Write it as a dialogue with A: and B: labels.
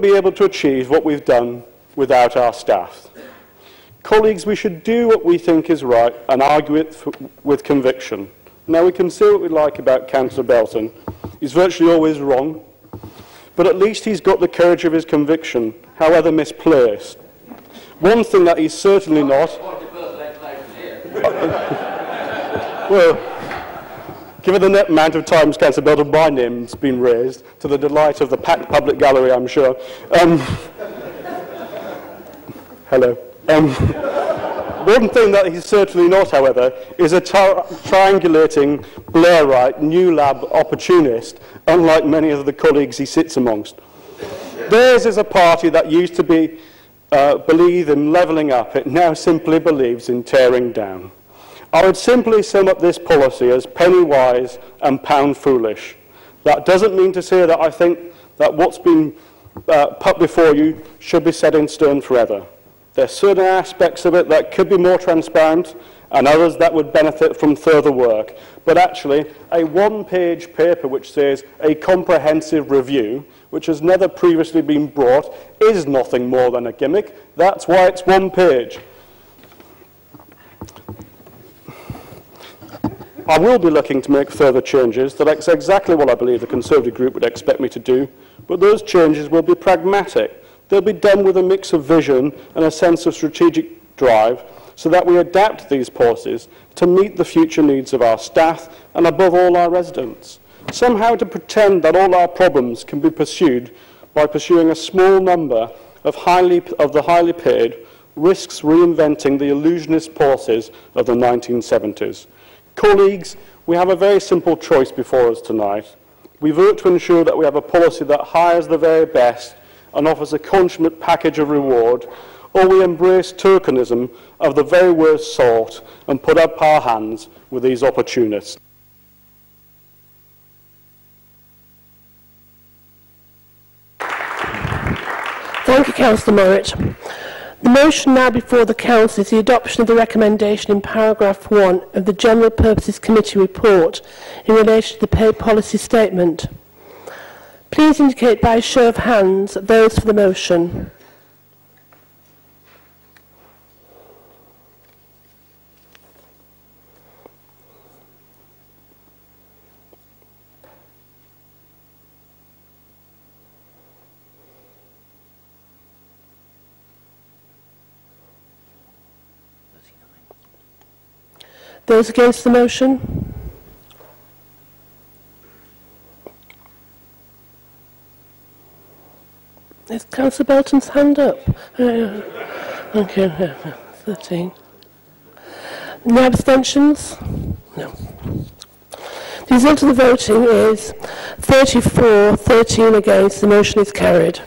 A: be able to achieve what we've done without our staff. Colleagues, we should do what we think is right and argue it with conviction. Now, we can say what we like about Councillor Belton. He's virtually always wrong, but at least he's got the courage of his conviction, however misplaced. One thing that he's certainly not... well, given the net amount of times Councillor Belton, my name's been raised, to the delight of the packed public gallery, I'm sure. Um, hello. Um, one thing that he's certainly not, however, is a triangulating Blairite new lab opportunist, unlike many of the colleagues he sits amongst. Theirs is a party that used to be, uh, believe in levelling up. It now simply believes in tearing down. I would simply sum up this policy as penny wise and pound foolish. That doesn't mean to say that I think that what's been uh, put before you should be set in stone forever. There are certain aspects of it that could be more transparent and others that would benefit from further work. But actually, a one-page paper which says a comprehensive review, which has never previously been brought, is nothing more than a gimmick. That's why it's one page. I will be looking to make further changes. That's exactly what I believe the Conservative group would expect me to do. But those changes will be pragmatic. They'll be done with a mix of vision and a sense of strategic drive so that we adapt these policies to meet the future needs of our staff and above all our residents. Somehow to pretend that all our problems can be pursued by pursuing a small number of, highly, of the highly paid risks reinventing the illusionist policies of the 1970s. Colleagues, we have a very simple choice before us tonight. We vote to ensure that we have a policy that hires the very best and offers a consummate package of reward, or we embrace tokenism of the very worst sort and put up our hands with these opportunists.
B: Thank you, Councillor Morritt. The motion now before the Council is the adoption of the recommendation in paragraph 1 of the General Purposes Committee report in relation to the pay policy statement. Please indicate by a show of hands those for the motion. Those against the motion? Is Councillor Belton's hand up? Uh, okay, 13. No abstentions? No. The result of the voting is 34, 13 against. The motion is carried.